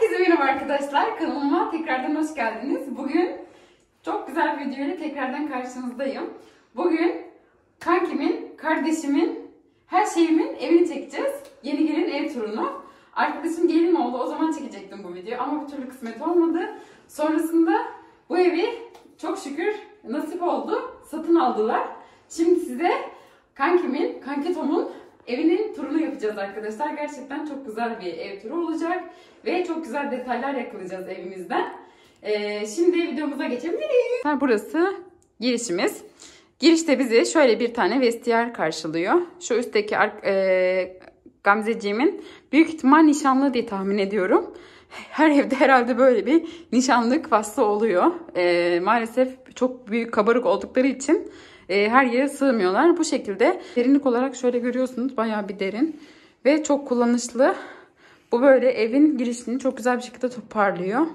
Herkese merhaba arkadaşlar. Kanalıma tekrardan hoş geldiniz. Bugün çok güzel bir video ile tekrardan karşınızdayım. Bugün kankimin, kardeşimin, her şeyimin evini çekeceğiz. Yeni gelin ev turunu. Arkadaşım gelin oldu. O zaman çekecektim bu videoyu ama bir türlü kısmet olmadı. Sonrasında bu evi çok şükür nasip oldu. Satın aldılar. Şimdi size kankimin, kanki Tom'un evinin turunu yapacağız arkadaşlar. Gerçekten çok güzel bir ev turu olacak. Ve çok güzel detaylar yakalayacağız evimizden. Ee, şimdi videomuza geçebiliriz. Burası girişimiz. Girişte bizi şöyle bir tane vestiyer karşılıyor. Şu üstteki e, Gamzeciğimin büyük ihtimal nişanlı diye tahmin ediyorum. Her evde herhalde böyle bir nişanlık faslı oluyor. E, maalesef çok büyük kabarık oldukları için e, her yere sığmıyorlar. Bu şekilde derinlik olarak şöyle görüyorsunuz bayağı bir derin ve çok kullanışlı. Bu böyle evin girişini çok güzel bir şekilde toparlıyor.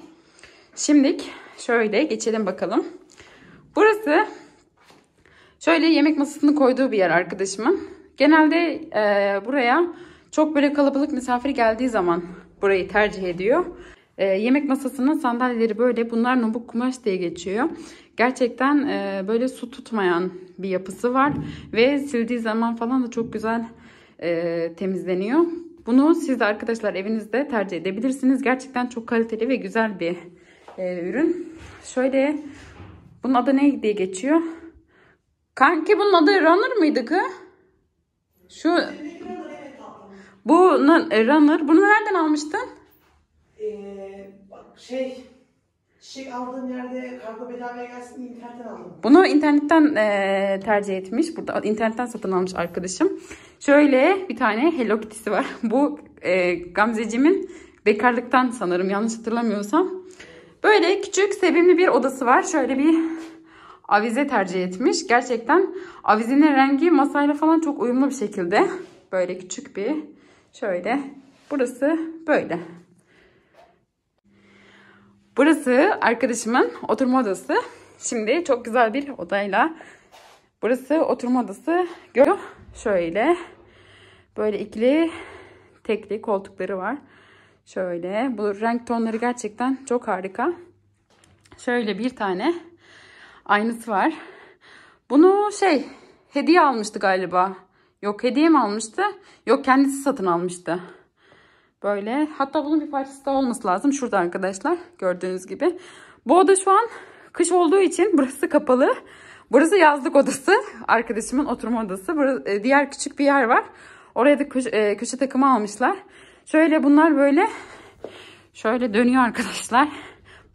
Şimdilik şöyle geçelim bakalım. Burası şöyle yemek masasını koyduğu bir yer arkadaşımın. Genelde e, buraya çok böyle kalabalık misafir geldiği zaman burayı tercih ediyor. E, yemek masasının sandalyeleri böyle bunlar nubuk kumaş diye geçiyor. Gerçekten e, böyle su tutmayan bir yapısı var ve sildiği zaman falan da çok güzel e, temizleniyor. Bunu siz de arkadaşlar evinizde tercih edebilirsiniz. Gerçekten çok kaliteli ve güzel bir e, ürün. Şöyle bunun adı ne diye geçiyor? Kanki bunun adı Runner mıydı ki? Şu bu Runner. Bunu nereden almıştın? Ee, bak şey aldığım yerde kargo bedavaya gelsin internetten aldım. Bunu internetten e, tercih etmiş. Burada internetten satın almış arkadaşım. Şöyle bir tane Hello Kitty'si var. Bu e, Gamzeciğimin bekarlıktan sanırım yanlış hatırlamıyorsam. Böyle küçük sevimli bir odası var. Şöyle bir avize tercih etmiş. Gerçekten avizenin rengi masayla falan çok uyumlu bir şekilde. Böyle küçük bir şöyle. Burası böyle. Burası arkadaşımın oturma odası. Şimdi çok güzel bir odayla. Burası oturma odası. Görüyor. Şöyle. Böyle ikili tekli koltukları var. Şöyle. Bu renk tonları gerçekten çok harika. Şöyle bir tane aynısı var. Bunu şey hediye almıştı galiba. Yok hediye mi almıştı? Yok kendisi satın almıştı. Böyle. Hatta bunun bir parçası da olması lazım. Şurada arkadaşlar. Gördüğünüz gibi. Bu oda şu an kış olduğu için burası kapalı. Burası yazlık odası. Arkadaşımın oturma odası. Burası, e, diğer küçük bir yer var. Oraya da köşe, e, köşe takımı almışlar. Şöyle bunlar böyle şöyle dönüyor arkadaşlar.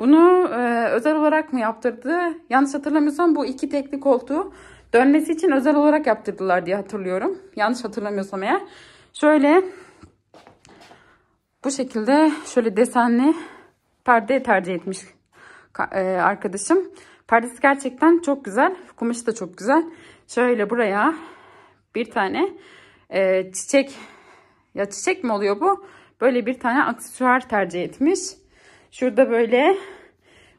Bunu e, özel olarak mı yaptırdı? Yanlış hatırlamıyorsam bu iki tekli koltuğu dönmesi için özel olarak yaptırdılar diye hatırlıyorum. Yanlış hatırlamıyorsam eğer. Şöyle bu şekilde şöyle desenli perde tercih etmiş e, arkadaşım. Perdesi gerçekten çok güzel. Kumaşı da çok güzel. Şöyle buraya bir tane e, çiçek ya çiçek mi oluyor bu? Böyle bir tane aksesuar tercih etmiş. Şurada böyle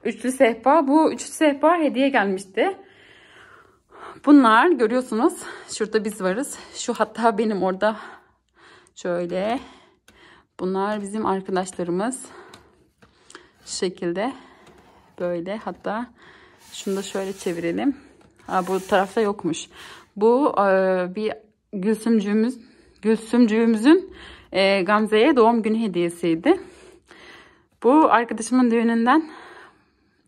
üçlü sehpa. Bu üçlü sehpa hediye gelmişti. Bunlar görüyorsunuz. Şurada biz varız. Şu hatta benim orada şöyle Bunlar bizim arkadaşlarımız. Şu şekilde. Böyle hatta şunu da şöyle çevirelim. Ha, bu tarafta yokmuş. Bu e, bir Gülsümcüğümüz, Gülsümcüğümüzün e, Gamze'ye doğum günü hediyesiydi. Bu arkadaşımın düğününden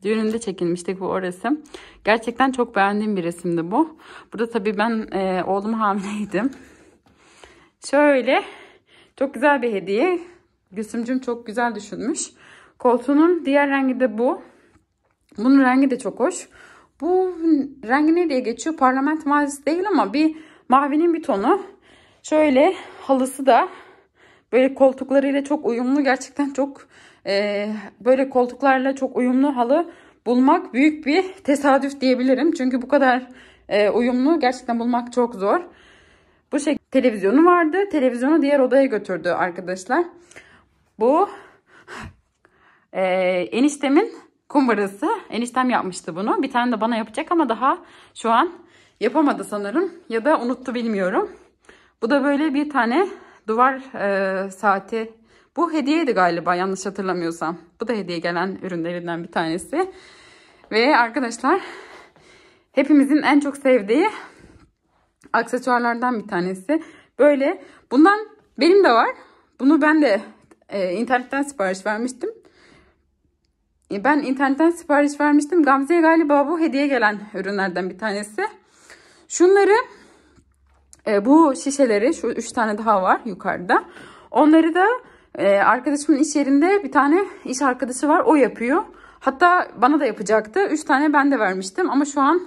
düğününde çekilmiştik bu o resim. Gerçekten çok beğendiğim bir resimdi bu. Burada tabii ben e, oğlum hamileydim. Şöyle çok güzel bir hediye. Gülsümcüm çok güzel düşünmüş. Koltuğunun diğer rengi de bu. Bunun rengi de çok hoş. Bu rengi ne diye geçiyor? Parlament mavisi değil ama bir mavinin bir tonu. Şöyle halısı da böyle koltuklarıyla çok uyumlu. Gerçekten çok e, böyle koltuklarla çok uyumlu halı bulmak büyük bir tesadüf diyebilirim. Çünkü bu kadar e, uyumlu gerçekten bulmak çok zor. Bu şekilde televizyonu vardı. Televizyonu diğer odaya götürdü arkadaşlar. Bu e, eniştemin kumbarası. Eniştem yapmıştı bunu. Bir tane de bana yapacak ama daha şu an yapamadı sanırım. Ya da unuttu bilmiyorum. Bu da böyle bir tane duvar e, saati Bu hediyeydi galiba yanlış hatırlamıyorsam. Bu da hediye gelen ürünlerinden bir tanesi. Ve arkadaşlar hepimizin en çok sevdiği aksesuarlardan bir tanesi. Böyle bundan benim de var. Bunu ben de e, internetten sipariş vermiştim. E, ben internetten sipariş vermiştim. Gamze'ye galiba bu hediye gelen ürünlerden bir tanesi. Şunları e, bu şişeleri şu üç tane daha var yukarıda. Onları da e, arkadaşımın iş yerinde bir tane iş arkadaşı var. O yapıyor. Hatta bana da yapacaktı. Üç tane ben de vermiştim. Ama şu an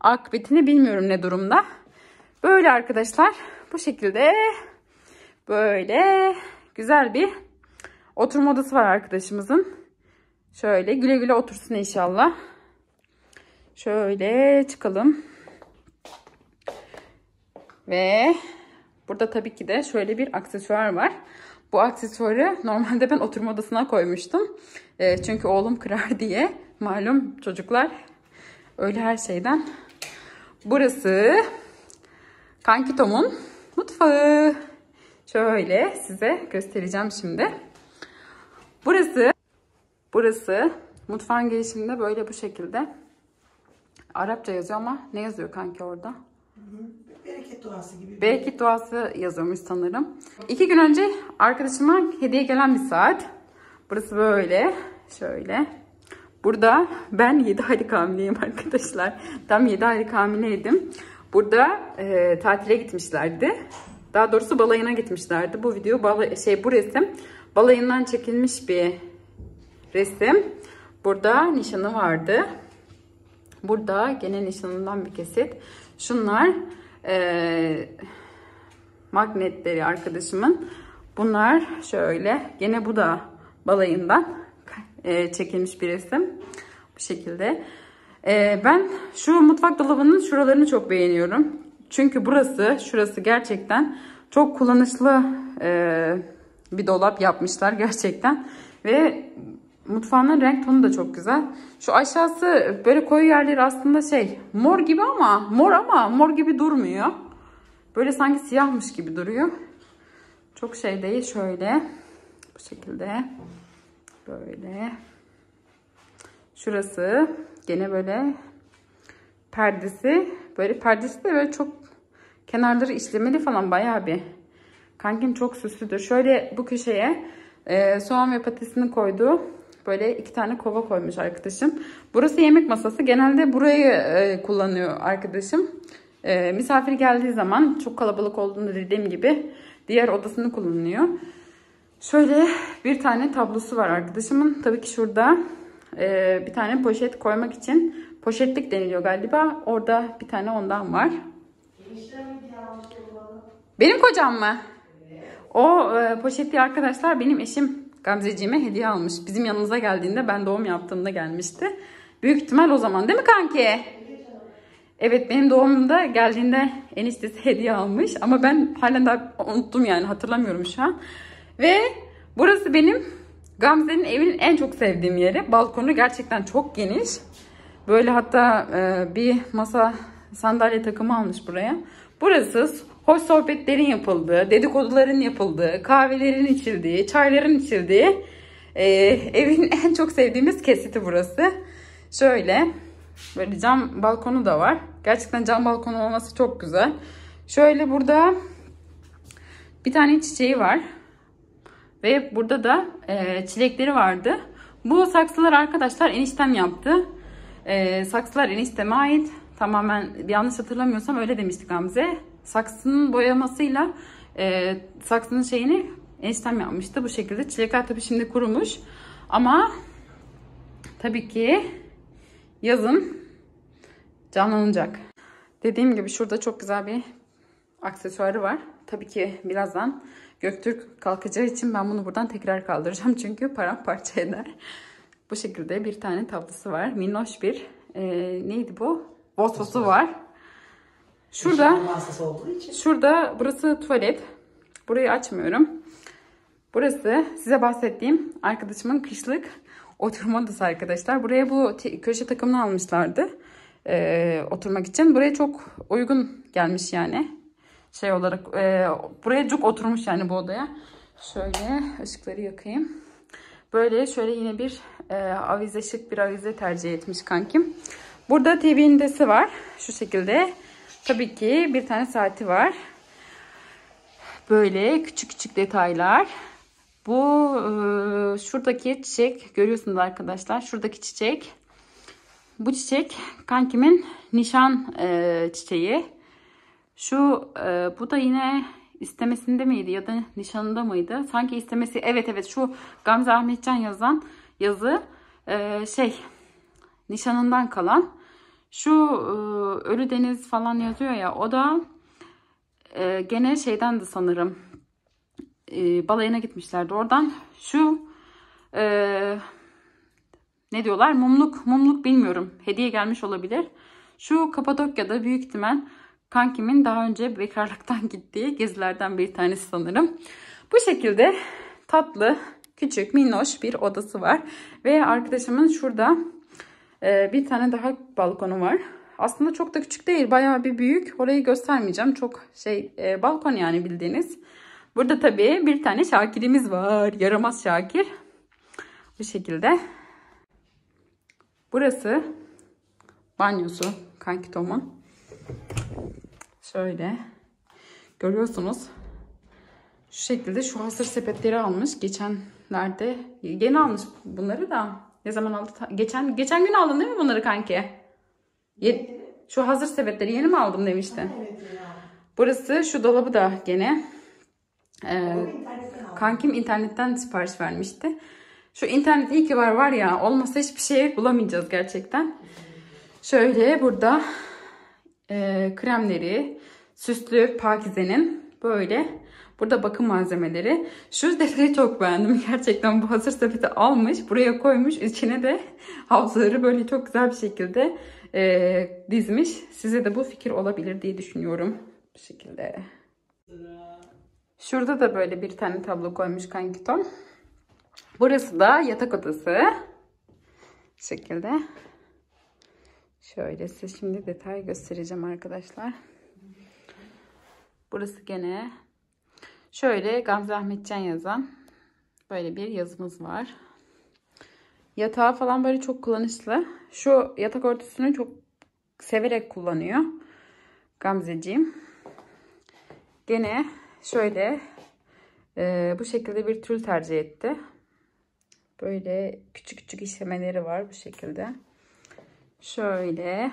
akıbetini bilmiyorum ne durumda. Böyle arkadaşlar. Bu şekilde böyle güzel bir oturma odası var arkadaşımızın. Şöyle güle güle otursun inşallah. Şöyle çıkalım. Ve burada tabii ki de şöyle bir aksesuar var. Bu aksesuarı normalde ben oturma odasına koymuştum. E, çünkü oğlum kırar diye. Malum çocuklar öyle her şeyden. Burası Kanki Tom'un mutfağı. Şöyle size göstereceğim şimdi. Burası burası mutfağın girişinde böyle bu şekilde. Arapça yazıyor ama ne yazıyor kanki orada? Bereket duası gibi. Bereket duası yazıyormuş sanırım. İki gün önce arkadaşıma hediye gelen bir saat. Burası böyle. Şöyle. Burada ben 7 aylık hamileyim arkadaşlar. Tam 7 aylık hamileydim. Burada e, tatile gitmişlerdi. Daha doğrusu balayına gitmişlerdi. Bu video bala, şey bu resim balayından çekilmiş bir resim. Burada nişanı vardı. Burada gene nişanından bir kesit. Şunlar e, magnetleri arkadaşımın. Bunlar şöyle. Gene bu da balayından e, çekilmiş bir resim. Bu şekilde. E, ben şu mutfak dolabının şuralarını çok beğeniyorum. Çünkü burası, şurası gerçekten çok kullanışlı e, bir dolap yapmışlar gerçekten. Ve mutfağının renk tonu da çok güzel. Şu aşağısı böyle koyu yerleri aslında şey mor gibi ama mor ama mor gibi durmuyor. Böyle sanki siyahmış gibi duruyor. Çok şey değil şöyle. Bu şekilde. Böyle. Şurası gene böyle perdesi. Böyle perdesi de böyle çok kenarları işlemeli falan bayağı bir. Kankim çok süslüdür. Şöyle bu köşeye e, soğan ve patatesini koydu. Böyle iki tane kova koymuş arkadaşım. Burası yemek masası. Genelde burayı e, kullanıyor arkadaşım. E, misafir geldiği zaman çok kalabalık olduğunu dediğim gibi diğer odasını kullanıyor. Şöyle bir tane tablosu var arkadaşımın. Tabii ki şurada e, bir tane poşet koymak için poşetlik deniliyor galiba. Orada bir tane ondan var. Benim kocam mı? O e, poşetli arkadaşlar benim eşim Gamzeciğime hediye almış. Bizim yanımıza geldiğinde ben doğum yaptığımda gelmişti. Büyük ihtimal o zaman değil mi kanki? Evet benim doğumumda geldiğinde eniştesi hediye almış. Ama ben halen daha unuttum yani hatırlamıyorum şu an. Ve burası benim Gamze'nin evinin en çok sevdiğim yeri. Balkonu gerçekten çok geniş. Böyle hatta e, bir masa sandalye takımı almış buraya. Burası hoş sohbetlerin yapıldığı, dedikoduların yapıldığı, kahvelerin içildiği, çayların içildiği e, evin en çok sevdiğimiz kesiti burası. Şöyle böyle cam balkonu da var. Gerçekten cam balkonu olması çok güzel. Şöyle burada bir tane çiçeği var. Ve burada da e, çilekleri vardı. Bu saksılar arkadaşlar eniştem yaptı. E, saksılar enişteme ait. Tamamen yanlış hatırlamıyorsam öyle demiştik Gamze. Saksının boyamasıyla e, saksının şeyini eniştem yapmıştı bu şekilde. Çilekler tabii şimdi kurumuş. Ama tabii ki yazın canlanacak. Dediğim gibi şurada çok güzel bir aksesuarı var. Tabii ki birazdan Göktürk kalkacağı için ben bunu buradan tekrar kaldıracağım. Çünkü paramparça eder. Bu şekilde bir tane tablosu var. Minnoş bir e, neydi bu? Vosvosu var. Şurada şurada burası tuvalet. Burayı açmıyorum. Burası size bahsettiğim arkadaşımın kışlık oturma odası arkadaşlar. Buraya bu köşe takımını almışlardı. E, oturmak için. Buraya çok uygun gelmiş yani. Şey olarak e, buraya çok oturmuş yani bu odaya. Şöyle ışıkları yakayım. Böyle şöyle yine bir e, avize şık bir avize tercih etmiş kankim. Burada TV ünitesi var. Şu şekilde. Tabii ki bir tane saati var. Böyle küçük küçük detaylar. Bu e, şuradaki çiçek görüyorsunuz arkadaşlar. Şuradaki çiçek. Bu çiçek kankimin nişan e, çiçeği. Şu e, bu da yine istemesinde miydi ya da nişanında mıydı? Sanki istemesi evet evet şu Gamze Ahmetcan yazan yazı e, şey nişanından kalan. Şu e, Ölü Deniz falan yazıyor ya o da e, gene şeyden de sanırım e, balayına gitmişlerdi. Oradan şu e, ne diyorlar mumluk mumluk bilmiyorum hediye gelmiş olabilir. Şu Kapadokya'da büyük ihtimal kankimin daha önce bekarlıktan gittiği gezilerden bir tanesi sanırım. Bu şekilde tatlı, küçük, minnoş bir odası var. Ve arkadaşımın şurada e, bir tane daha balkonu var. Aslında çok da küçük değil. Bayağı bir büyük. Orayı göstermeyeceğim. Çok şey e, balkon yani bildiğiniz. Burada tabii bir tane Şakir'imiz var. Yaramaz Şakir. Bu şekilde. Burası banyosu kanki Tom'un. Şöyle. Görüyorsunuz. Şu şekilde şu hasır sepetleri almış. Geçenlerde yeni almış bunları da. Ne zaman aldı? Geçen geçen gün aldın değil mi bunları kanki? Ye şu hazır sepetleri yeni mi aldım demiştin. Burası şu dolabı da gene. Ee, kankim internetten sipariş vermişti. Şu internet iyi ki var var ya olmasa hiçbir şey bulamayacağız gerçekten. Şöyle burada e, kremleri, süslü Pakize'nin böyle burada bakım malzemeleri. Şu detayı çok beğendim. Gerçekten bu hazır sepeti almış, buraya koymuş. içine de havluları böyle çok güzel bir şekilde e, dizmiş. Size de bu fikir olabilir diye düşünüyorum. Bu şekilde. Şurada da böyle bir tane tablo koymuş kanki Tom. Burası da yatak odası. Bu şekilde. Şöyle size şimdi detay göstereceğim arkadaşlar. Burası gene şöyle Gamze Ahmetcan yazan böyle bir yazımız var. Yatağı falan böyle çok kullanışlı. Şu yatak örtüsünü çok severek kullanıyor Gamzeciğim. Gene şöyle e, bu şekilde bir tül tercih etti. Böyle küçük küçük işlemeleri var bu şekilde. Şöyle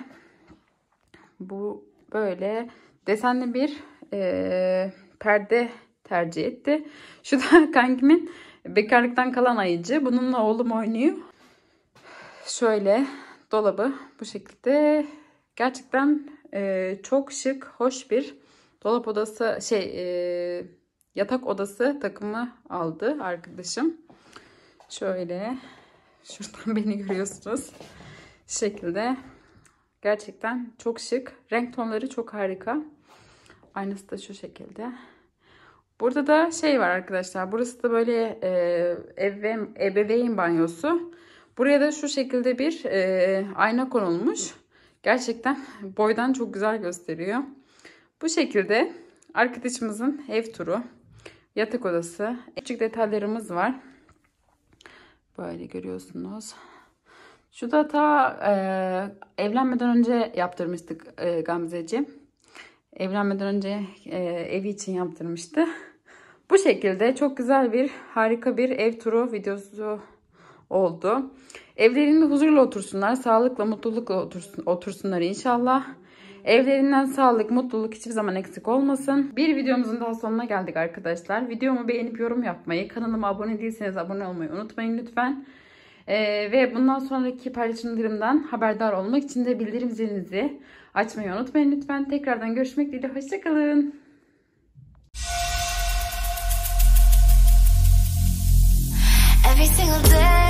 bu böyle desenli bir e, perde tercih etti. Şu da kankimin bekarlıktan kalan ayıcı. Bununla oğlum oynuyor. Şöyle dolabı bu şekilde. Gerçekten e, çok şık, hoş bir dolap odası, şey e, yatak odası takımı aldı arkadaşım. Şöyle şuradan beni görüyorsunuz. Şekilde. Gerçekten çok şık. Renk tonları çok harika. Aynısı da şu şekilde. Burada da şey var arkadaşlar. Burası da böyle e, ev, ebeveyn banyosu. Buraya da şu şekilde bir e, ayna konulmuş. Gerçekten boydan çok güzel gösteriyor. Bu şekilde arkadaşımızın ev turu, yatak odası, küçük detaylarımız var. Böyle görüyorsunuz. Şu da ta e, evlenmeden önce yaptırmıştık e, Gamzeciğim. Evlenmeden önce e, evi için yaptırmıştı. Bu şekilde çok güzel bir harika bir ev turu videosu oldu. Evlerinde huzurla otursunlar, sağlıkla, mutlulukla otursun, otursunlar inşallah. Evlerinden sağlık, mutluluk hiçbir zaman eksik olmasın. Bir videomuzun daha sonuna geldik arkadaşlar. Videomu beğenip yorum yapmayı, kanalıma abone değilseniz abone olmayı unutmayın lütfen. Ee, ve bundan sonraki paylaşımlarımdan haberdar olmak için de bildirim zilinizi açmayı unutmayın lütfen. Tekrardan görüşmek dileğiyle. Hoşçakalın. Every single day